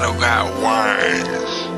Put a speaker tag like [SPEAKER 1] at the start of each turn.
[SPEAKER 1] Lotto got wine.